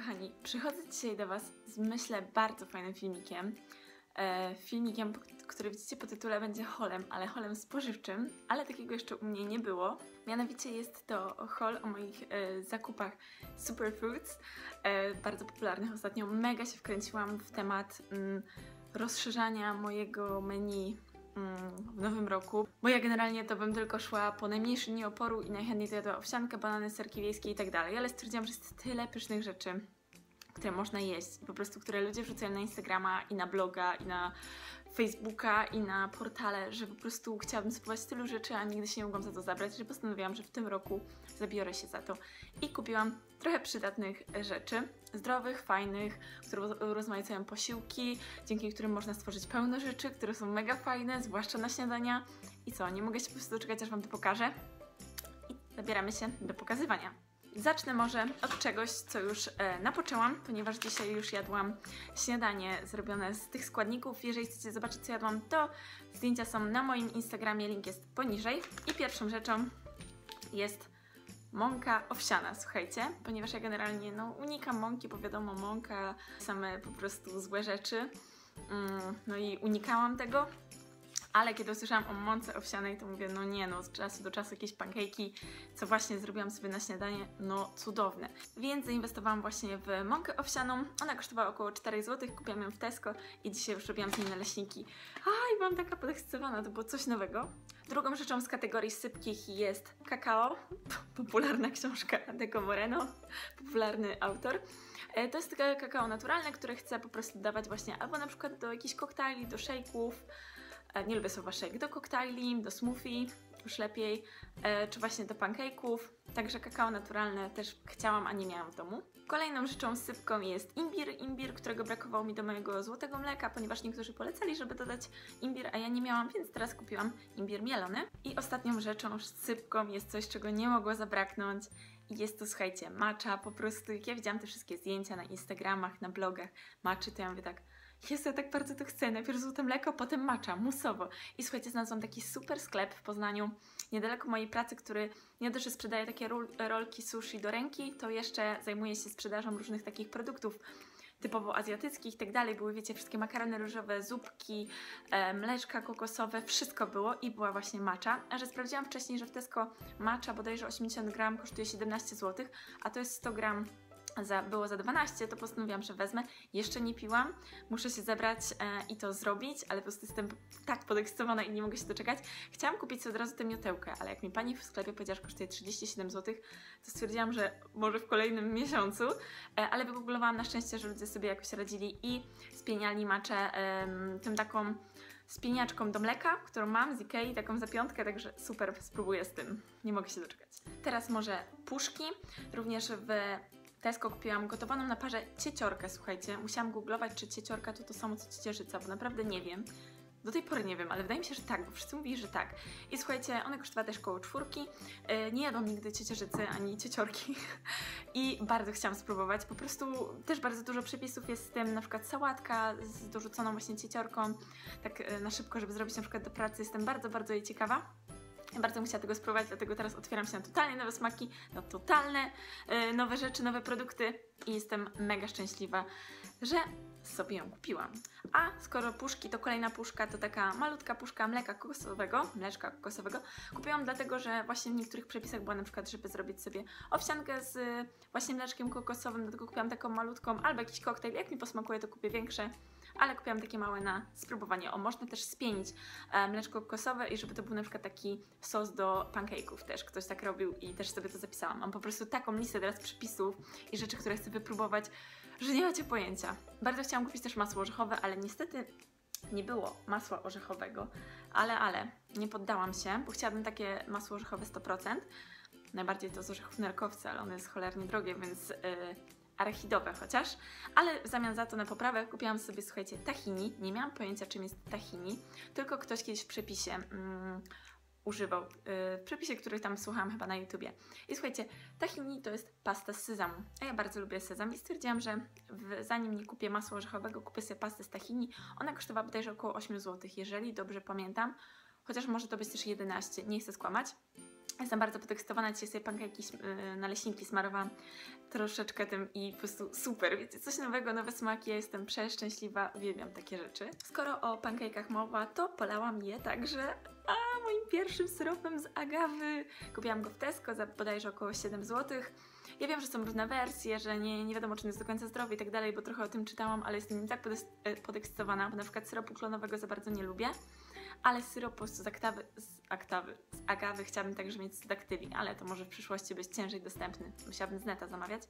kochani, przychodzę dzisiaj do Was z myślę bardzo fajnym filmikiem. E, filmikiem, który widzicie po tytule będzie holem, ale holem spożywczym, ale takiego jeszcze u mnie nie było. Mianowicie jest to hol o moich e, zakupach superfoods, e, bardzo popularnych ostatnio. Mega się wkręciłam w temat mm, rozszerzania mojego menu w nowym roku, bo ja generalnie to bym tylko szła po najmniejszym dniu oporu i najchętniej to jadła owsiankę, banany, serki wiejskie i tak dalej, ale stwierdziłam, że jest tyle pysznych rzeczy, które można jeść, po prostu które ludzie wrzucają na Instagrama i na bloga i na Facebooka i na portale, że po prostu chciałabym spróbować tylu rzeczy, a nigdy się nie mogłam za to zabrać, że postanowiłam, że w tym roku zabiorę się za to. I kupiłam trochę przydatnych rzeczy, zdrowych, fajnych, które urozmaicają posiłki, dzięki którym można stworzyć pełno rzeczy, które są mega fajne, zwłaszcza na śniadania. I co, nie mogę się po prostu doczekać, aż Wam to pokażę. I zabieramy się do pokazywania. Zacznę może od czegoś, co już e, napoczęłam, ponieważ dzisiaj już jadłam śniadanie zrobione z tych składników. Jeżeli chcecie zobaczyć, co jadłam, to zdjęcia są na moim Instagramie, link jest poniżej. I pierwszą rzeczą jest mąka owsiana, słuchajcie, ponieważ ja generalnie no, unikam mąki, bo wiadomo, mąka, same po prostu złe rzeczy. Mm, no i unikałam tego, ale kiedy usłyszałam o mące owsianej, to mówię, no nie no, z czasu do czasu jakieś pancake'i, co właśnie zrobiłam sobie na śniadanie, no cudowne. Więc zainwestowałam właśnie w mąkę owsianą, ona kosztowała około 4 zł, kupiłam ją w Tesco i dzisiaj już robiłam z niej naleśniki. Aj, byłam taka podekscytowana, to było coś nowego. Drugą rzeczą z kategorii sypkich jest kakao, popularna książka Deco Moreno, popularny autor. E, to jest kakao naturalne, które chcę po prostu dawać właśnie albo na przykład do jakichś koktajli, do E, nie lubię słowa shake, do koktajli, do smoothie, już lepiej, e, czy właśnie do pancake'ów. Także kakao naturalne też chciałam, a nie miałam w domu. Kolejną rzeczą sypką jest imbir. Imbir, którego brakowało mi do mojego złotego mleka, ponieważ niektórzy polecali, żeby dodać imbir, a ja nie miałam, więc teraz kupiłam imbir mielony. I ostatnią rzeczą sypką jest coś, czego nie mogło zabraknąć. Jest to, słuchajcie, matcha. Po prostu, jak ja widziałam te wszystkie zdjęcia na Instagramach, na blogach matchy, to ja mówię tak, Jezu, ja tak bardzo to chcę. Najpierw złote mleko, potem macza, musowo. I słuchajcie, znalazłam taki super sklep w Poznaniu, niedaleko mojej pracy, który nie dość, że sprzedaje takie rol, rolki sushi do ręki, to jeszcze zajmuje się sprzedażą różnych takich produktów typowo azjatyckich i tak dalej. Były, wiecie, wszystkie makarony różowe, zupki, e, mleczka kokosowe, wszystko było i była właśnie macza. A że sprawdziłam wcześniej, że w Tesco macza bodajże 80 gram kosztuje 17 zł, a to jest 100 gram za, było za 12, to postanowiłam, że wezmę. Jeszcze nie piłam, muszę się zebrać e, i to zrobić, ale po prostu jestem tak podekscytowana i nie mogę się doczekać. Chciałam kupić sobie od razu tę miotełkę, ale jak mi pani w sklepie powiedziała, że kosztuje 37 zł, to stwierdziłam, że może w kolejnym miesiącu, e, ale wygooglowałam na szczęście, że ludzie sobie jakoś radzili i spieniali maczę e, tym taką spieniaczką do mleka, którą mam z Ikei, taką za piątkę, także super, spróbuję z tym. Nie mogę się doczekać. Teraz może puszki, również w Tesco kupiłam gotowaną na parze cieciorkę, słuchajcie. Musiałam googlować, czy cieciorka to to samo co ciecierzyca, bo naprawdę nie wiem. Do tej pory nie wiem, ale wydaje mi się, że tak, bo wszyscy mówili, że tak. I słuchajcie, one kosztowała też koło czwórki. Yy, nie jadłam nigdy ciecierzycy ani cieciorki i bardzo chciałam spróbować. Po prostu też bardzo dużo przepisów jest z tym, na przykład sałatka z dorzuconą właśnie cieciorką, tak yy, na szybko, żeby zrobić na przykład do pracy. Jestem bardzo, bardzo jej ciekawa. Bardzo bym chciała tego spróbować, dlatego teraz otwieram się na totalnie nowe smaki, na totalne yy, nowe rzeczy, nowe produkty i jestem mega szczęśliwa, że sobie ją kupiłam. A skoro puszki to kolejna puszka, to taka malutka puszka mleka kokosowego, mleczka kokosowego. Kupiłam dlatego, że właśnie w niektórych przepisach była na przykład, żeby zrobić sobie owsiankę z właśnie mleczkiem kokosowym, dlatego kupiłam taką malutką, albo jakiś koktajl, jak mi posmakuje to kupię większe ale kupiłam takie małe na spróbowanie. O, można też spienić e, mleczko kokosowe i żeby to był na przykład taki sos do pancake'ów też. Ktoś tak robił i też sobie to zapisałam. Mam po prostu taką listę teraz przepisów i rzeczy, które chcę wypróbować, że nie macie pojęcia. Bardzo chciałam kupić też masło orzechowe, ale niestety nie było masła orzechowego, ale, ale, nie poddałam się, bo chciałabym takie masło orzechowe 100%. Najbardziej to z orzechów nerkowcy, ale one jest cholernie drogie, więc yy, arachidowe chociaż, ale w zamian za to na poprawę kupiłam sobie, słuchajcie, tahini. Nie miałam pojęcia, czym jest tahini, tylko ktoś kiedyś w przepisie mm, używał, yy, w przepisie, który tam słuchałam chyba na YouTubie. I słuchajcie, tahini to jest pasta z sezamu, a ja bardzo lubię sezam i stwierdziłam, że w, zanim nie kupię masła orzechowego, kupię sobie pastę z tahini. Ona kosztowała bodajże około 8 zł, jeżeli dobrze pamiętam, chociaż może to być też 11, nie chcę skłamać. Jestem bardzo podekscytowana, dzisiaj sobie pankejki, yy, naleśniki smarowałam troszeczkę tym i po prostu super, wiecie, coś nowego, nowe smaki, ja jestem przeszczęśliwa, uwielbiam takie rzeczy. Skoro o pankejkach mowa, to polałam je także a, moim pierwszym syropem z agawy. Kupiłam go w Tesco za bodajże około 7 zł. Ja wiem, że są różne wersje, że nie, nie wiadomo, czy on jest do końca zdrowy i tak dalej, bo trochę o tym czytałam, ale jestem nim tak e, podekscytowana, bo na przykład syropu klonowego za bardzo nie lubię ale syrop z aktawy, z aktawy, z agawy chciałabym także mieć z daktyli, ale to może w przyszłości być ciężej dostępny. Musiałabym z neta zamawiać.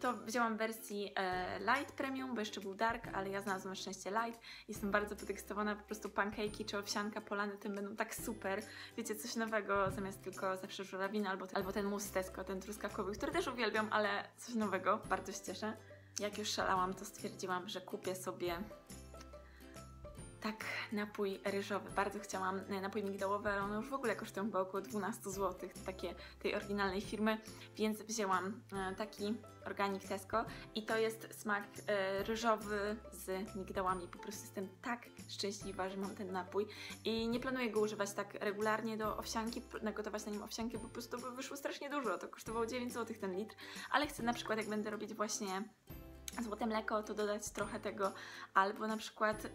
To wzięłam wersji e, light premium, bo jeszcze był dark, ale ja znalazłam na szczęście light. Jestem bardzo podekscytowana, po prostu pancake'i czy owsianka polany tym będą tak super. Wiecie, coś nowego zamiast tylko zawsze żurawina albo, albo ten mus Tesco, ten truskawkowy, który też uwielbiam, ale coś nowego, bardzo się cieszę. Jak już szalałam, to stwierdziłam, że kupię sobie tak napój ryżowy. Bardzo chciałam e, napój migdałowy, ale one już w ogóle kosztują około 12 zł, takie tej oryginalnej firmy, więc wzięłam e, taki organik Tesco i to jest smak e, ryżowy z migdałami. Po prostu jestem tak szczęśliwa, że mam ten napój i nie planuję go używać tak regularnie do owsianki, nagotować na nim owsiankę, po prostu by wyszło strasznie dużo. To kosztowało 9 zł ten litr, ale chcę na przykład jak będę robić właśnie złote mleko, to dodać trochę tego, albo na przykład yy,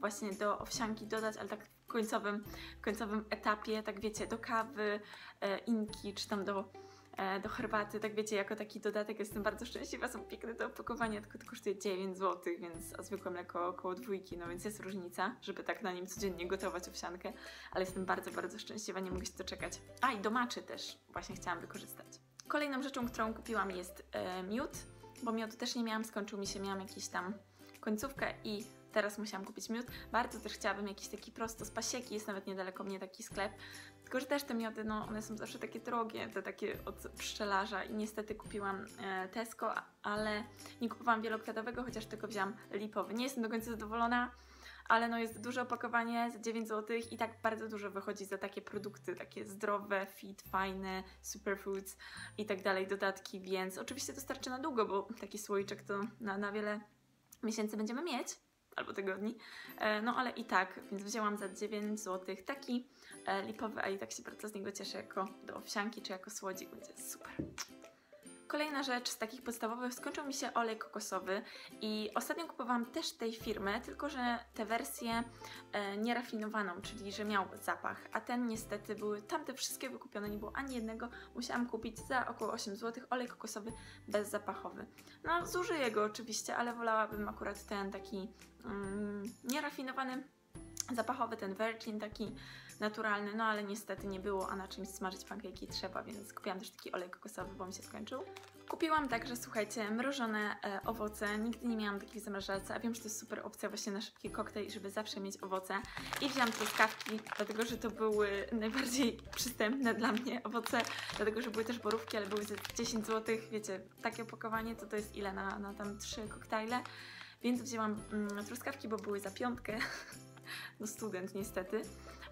właśnie do owsianki dodać, ale tak w końcowym, w końcowym etapie, tak wiecie, do kawy, yy, inki, czy tam do, yy, do herbaty, tak wiecie, jako taki dodatek jestem bardzo szczęśliwa, są piękne te opakowania, tylko to kosztuje 9 zł, więc a zwykłe mleko około dwójki, no więc jest różnica, żeby tak na nim codziennie gotować owsiankę, ale jestem bardzo, bardzo szczęśliwa, nie mogę się doczekać. A i do maczy też właśnie chciałam wykorzystać. Kolejną rzeczą, którą kupiłam jest miód, bo miodu też nie miałam, skończył mi się, miałam jakiś tam końcówkę i teraz musiałam kupić miód. Bardzo też chciałabym jakiś taki prosto z pasieki, jest nawet niedaleko mnie taki sklep. Tylko, że też te miody, no one są zawsze takie drogie, te takie od pszczelarza i niestety kupiłam e, Tesco, ale nie kupowałam wielokwiatowego, chociaż tylko wziąłam lipowy. Nie jestem do końca zadowolona, ale no jest duże opakowanie za 9 zł i tak bardzo dużo wychodzi za takie produkty, takie zdrowe, fit, fajne, superfoods i tak dalej, dodatki, więc oczywiście to starczy na długo, bo taki słoiczek to na, na wiele miesięcy będziemy mieć, albo tygodni, e, no ale i tak, więc wzięłam za 9 zł taki e, lipowy, a i tak się bardzo z niego cieszę jako do owsianki czy jako słodzik, będzie super. Kolejna rzecz z takich podstawowych, skończył mi się olej kokosowy i ostatnio kupowałam też tej firmy, tylko że tę wersję e, nierafinowaną, czyli że miał zapach, a ten niestety były tamte wszystkie wykupione, nie było ani jednego, musiałam kupić za około 8 zł olej kokosowy bezzapachowy. No zużyję go oczywiście, ale wolałabym akurat ten taki mm, nierafinowany, zapachowy, ten virgin taki naturalny, no ale niestety nie było, a na czymś smażyć pancake'i trzeba, więc kupiłam też taki olej kokosowy, bo mi się skończył. Kupiłam także, słuchajcie, mrożone e, owoce. Nigdy nie miałam takich w zamrażalce, a wiem, że to jest super opcja właśnie na szybki koktajl, żeby zawsze mieć owoce. I wziąłam truskawki, dlatego że to były najbardziej przystępne dla mnie owoce, dlatego że były też borówki, ale były za 10 zł. Wiecie, takie opakowanie to to jest ile na, na tam trzy koktajle. Więc wzięłam mm, truskawki, bo były za piątkę. no student niestety.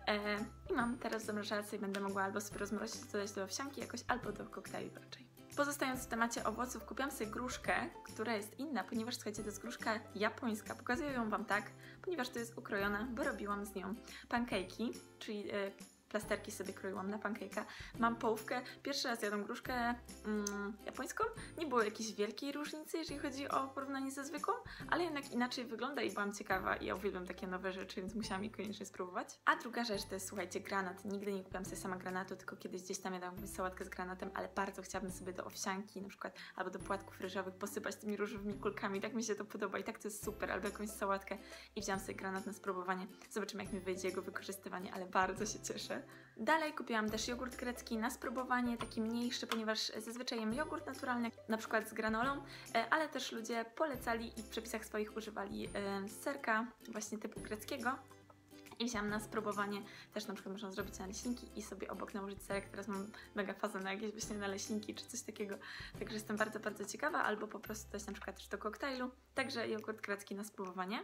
E, I mam teraz zamrażalce i będę mogła albo sobie rozmrozić, dodać do owsianki jakoś, albo do koktajli raczej. Pozostając w temacie owoców, kupiłam sobie gruszkę, która jest inna, ponieważ słuchajcie, to jest gruszka japońska. Pokazuję ją Wam tak, ponieważ to jest ukrojona, bo robiłam z nią pancake'i, czyli e, plasterki sobie kroiłam na pancake'a. Mam połówkę, pierwszy raz jadłam gruszkę mm, japońską. Nie było jakiejś wielkiej różnicy, jeżeli chodzi o porównanie ze zwykłą, ale jednak inaczej wygląda i byłam ciekawa i ja uwielbiam takie nowe rzeczy, więc musiałam je koniecznie spróbować. A druga rzecz to jest, słuchajcie, granat. Nigdy nie kupiłam sobie sama granatu, tylko kiedyś gdzieś tam jadłam sałatkę z granatem, ale bardzo chciałabym sobie do owsianki na przykład, albo do płatków ryżowych posypać tymi różowymi kulkami. Tak mi się to podoba i tak to jest super, albo jakąś sałatkę i wziąłam sobie granat na spróbowanie. Zobaczymy, jak mi wyjdzie jego wykorzystywanie, ale bardzo się cieszę. Dalej kupiłam też jogurt grecki na spróbowanie, taki mniejszy, ponieważ zazwyczaj jem jogurt naturalny, na przykład z granolą, e, ale też ludzie polecali i w przepisach swoich używali e, serka właśnie typu greckiego. I wziąłam na spróbowanie, też na przykład można zrobić naleśniki i sobie obok nałożyć serek. Teraz mam mega fazę na jakieś właśnie naleśniki czy coś takiego, także jestem bardzo, bardzo ciekawa, albo po prostu dać na przykład też do koktajlu. Także jogurt grecki na spróbowanie.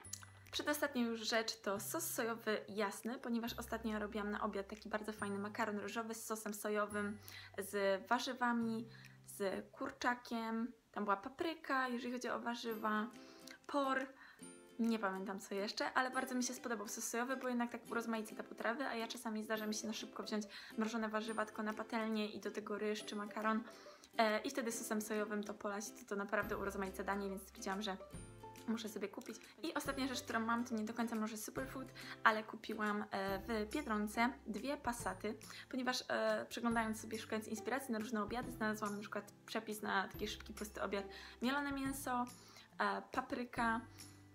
Przedostatnia już rzecz to sos sojowy jasny, ponieważ ostatnio robiłam na obiad taki bardzo fajny makaron ryżowy z sosem sojowym, z warzywami, z kurczakiem, tam była papryka, jeżeli chodzi o warzywa, por, Nie pamiętam co jeszcze, ale bardzo mi się spodobał sos sojowy, bo jednak tak urozmaica te potrawy, a ja czasami zdarza mi się na szybko wziąć mrożone warzywa tylko na patelnię i do tego ryż czy makaron. E, i wtedy sosem sojowym to polać, to, to naprawdę urozmaica danie, więc stwierdziłam, że muszę sobie kupić. I ostatnia rzecz, którą mam, to nie do końca może superfood, ale kupiłam e, w Biedronce dwie pasaty, ponieważ e, przeglądając sobie, szukając inspiracji na różne obiady, znalazłam na przykład przepis na taki szybki, prosty obiad mielone mięso, e, papryka,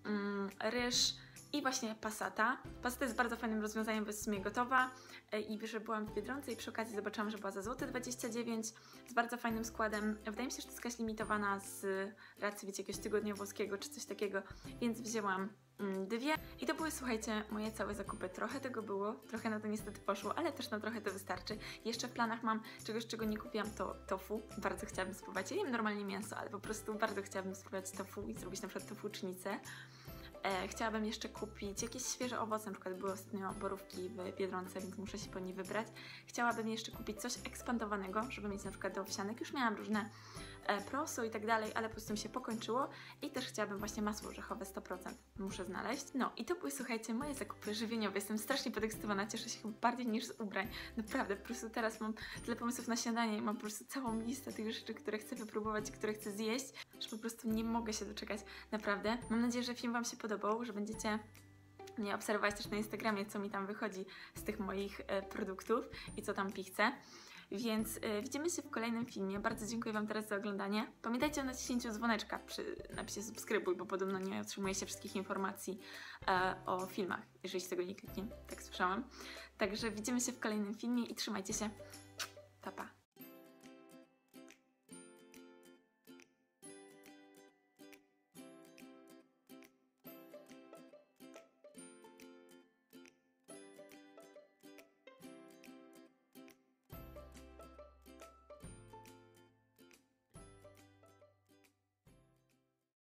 mm, ryż i właśnie pasata. Pasata jest bardzo fajnym rozwiązaniem, bo jest w sumie gotowa e, i że byłam w Biedronce i przy okazji zobaczyłam, że była za złote 29 z bardzo fajnym składem. Wydaje mi się, że to jest jakaś limitowana z racji, wiecie, jakiegoś tygodnia włoskiego czy coś takiego, więc wzięłam mm, dwie. I to były, słuchajcie, moje całe zakupy. Trochę tego było, trochę na to niestety poszło, ale też na trochę to wystarczy. Jeszcze w planach mam czegoś, czego nie kupiłam, to tofu. Bardzo chciałabym spróbować. Ja jem normalnie mięso, ale po prostu bardzo chciałabym spróbować tofu i zrobić na przykład tofucznicę. E, chciałabym jeszcze kupić jakieś świeże owoce, na przykład były ostatnio borówki w Biedronce, więc muszę się po nie wybrać. Chciałabym jeszcze kupić coś ekspandowanego, żeby mieć na przykład do owsianek. Już miałam różne e, i tak dalej, ale po prostu mi się pokończyło i też chciałabym właśnie masło orzechowe 100% muszę znaleźć. No i to były, słuchajcie, moje zakupy żywieniowe. Jestem strasznie podekscytowana, cieszę się chyba bardziej niż z ubrań. Naprawdę, po prostu teraz mam tyle pomysłów na śniadanie i mam po prostu całą listę tych rzeczy, które chcę wypróbować, które chcę zjeść, że po prostu nie mogę się doczekać. Naprawdę. Mam nadzieję, że film Wam się podobał, że będziecie mnie obserwować też na Instagramie, co mi tam wychodzi z tych moich e, produktów i co tam pichcę. Więc y, widzimy się w kolejnym filmie. Bardzo dziękuję Wam teraz za oglądanie. Pamiętajcie o naciśnięciu dzwoneczka przy napisie subskrybuj, bo podobno nie otrzymuje się wszystkich informacji e, o filmach, jeżeli się tego nie kliknie. Tak słyszałam. Także widzimy się w kolejnym filmie i trzymajcie się. Pa, pa.